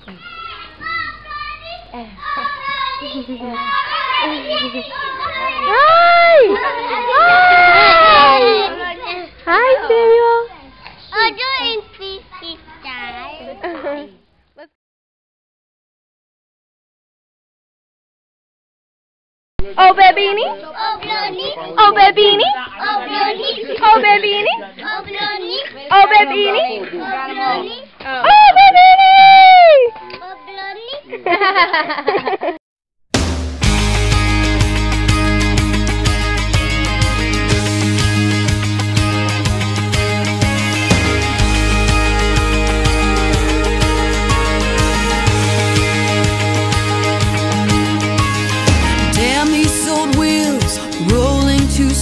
Hi! Hi! Hi, Samuel! Are you in Fifi style? Oh babyini, oh oh babyini, oh oh babyini, oh. oh Oh, oh baby! Oh,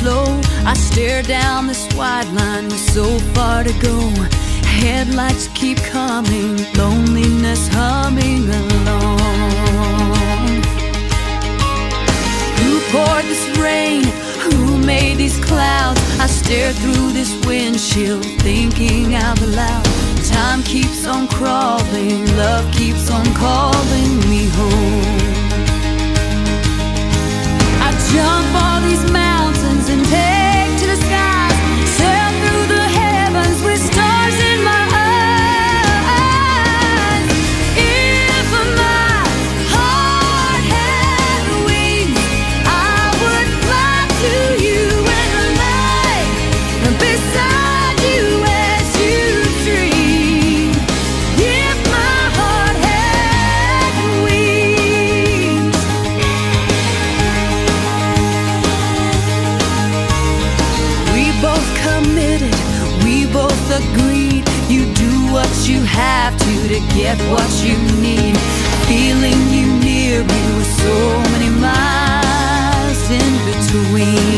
slow. I stare down this wide line with so far to go headlights keep coming, loneliness humming along. Who poured this rain? Who made these clouds? I stare through this windshield, thinking out loud. Time keeps on crawling, love keeps on calling me home. get what you need. Feeling you near me with so many miles in between.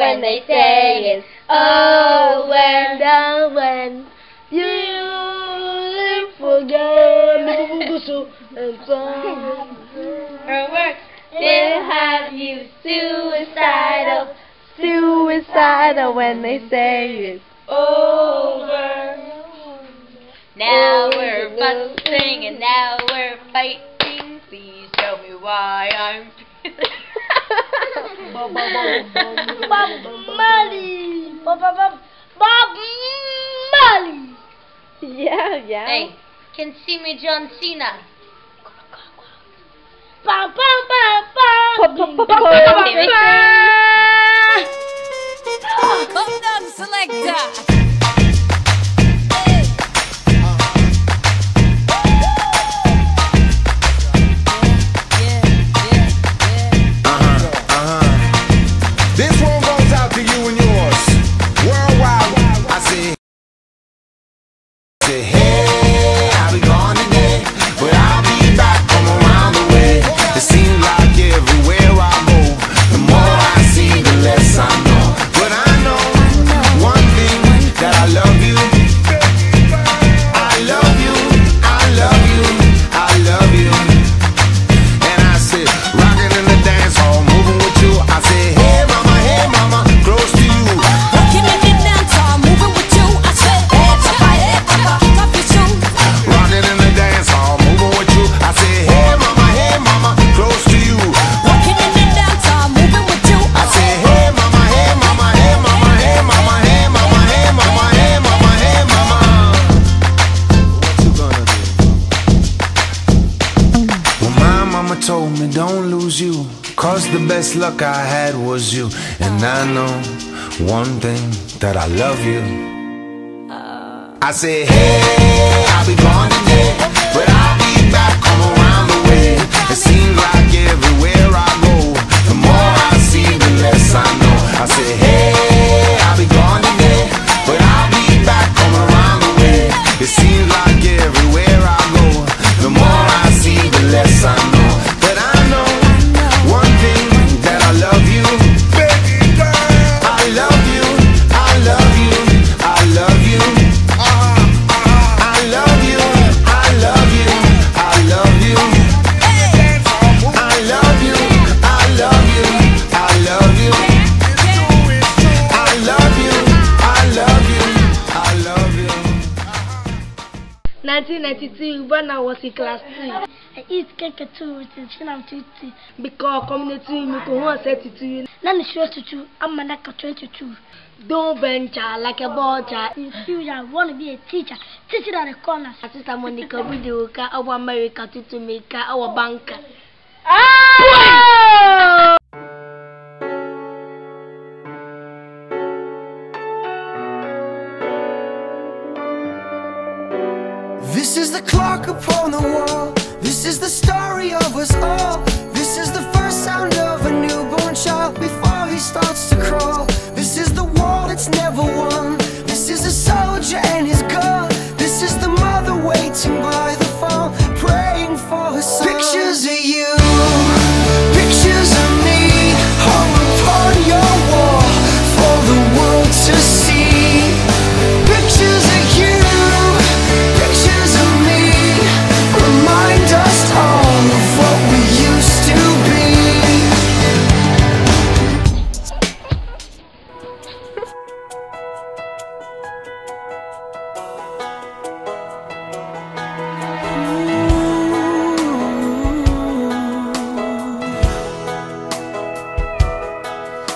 when they say it's oh when the when beautiful game and song her work will have you suicidal suicidal when they say it's over. Now we're busting and now we're fighting. Please tell me why I'm Bob Bob, Bob, Bob, Molly, Bob, Bob Bob, Molly. Yeah, yeah. Hey, can see me John Cena. Bob, Bob, Bob, Bob. don't lose you. Cause the best luck I had was you. And I know one thing that I love you. I said, hey, I'll be gone today, but I'll be back come around the way. It seems like everywhere I go, the more I see, the less I know. I said, hey, I'll be gone today, but I'll be back come around the way. It seems like everywhere I go, the more I see, the less I know. 1992, when I was in class 3. I eat cake too with the chin of tutti. Because community you. Then the show to two, I'm a like a 22. Don't venture like a vulture. In future, I want to be a teacher, teaching at the corners. Sister Monica Buduka, our America to make our banker. Ah! Clock upon the wall. This is the story of us all.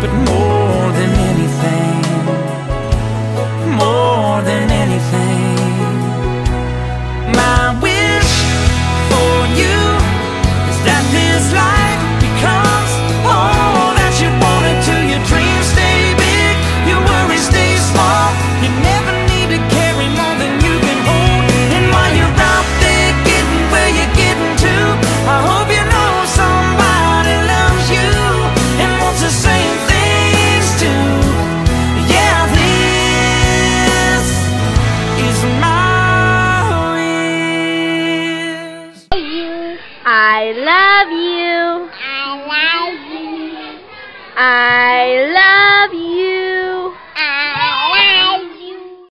but more than anything, and